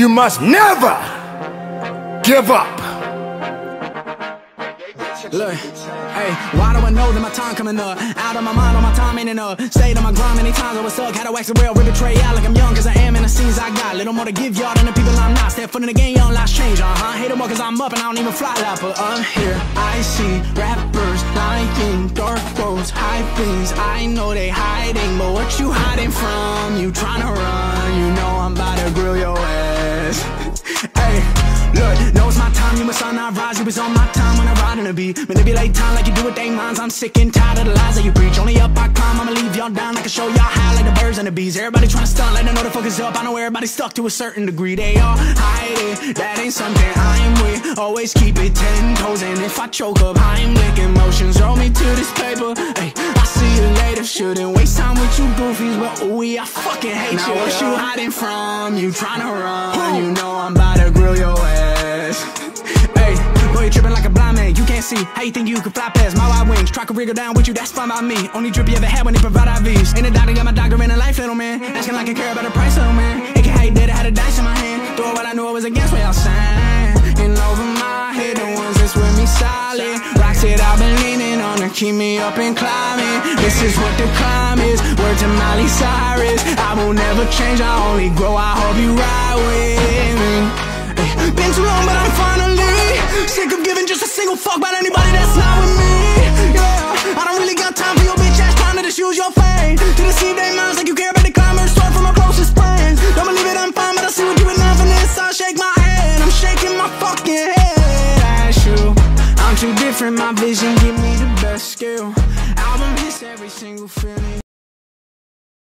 You must never give up. Look, hey, why do I know that my time coming up? Out of my mind, all my time ain't enough. Stayed on my grind many times, I was stuck. Had to wax the rail, rip betray out like I'm young, cause I am in the scenes I got. Little more to give y'all than the people I'm not. Step foot in the game, young lives change, uh huh. Hate them more cause I'm up and I don't even fly like, but I'm here. I see rappers lying, dark roads, high things. I know they hiding, but what you hiding from? You trying to run, you know I'm about to grill you must not rise. You was on my time when I ride in the beat. Manipulate time like you do with they minds. I'm sick and tired of the lies that you preach. Only up I climb, I'ma leave y'all down. I can show y'all high like the birds and the bees. Everybody trying to stunt, let them know the focus up. I know everybody's stuck to a certain degree. They all hide it, that ain't something I'm with. Always keep it ten toes, and if I choke up, I'm licking motions. Roll me to this paper. Hey, I see you later. Shouldn't waste time with you goofies, but ooh, I fucking hate now you. What you hiding from? You trying to run? You know I'm about to grill your ass. See. How you think you can fly past my wide wings? Try to wriggle down with you, that's fine by me. Only drip you ever had when they provide IVs. Ain't a doctor, got my doctor in a life, little man. Asking like I care about the price, little man. It can hate that I had a dice in my hand. Throw what I knew I was against y'all saying. And over my head, the ones that's with me solid. Rocks that I've been leaning on to keep me up and climbing. This is what the climb is. Word to Miley Cyrus. I will never change, I only grow. I hope you ride with just a fuck about anybody that's not with me. Yeah, I don't really got time for your bitch ass trying to just use your fame to deceive their minds like you care about the climbers. Start from my closest friends. Don't believe it, I'm fine, but I see what you been for this. I shake my head, I'm shaking my fucking head. That's you. I'm too different, my vision give me the best skill. Album hits every single film.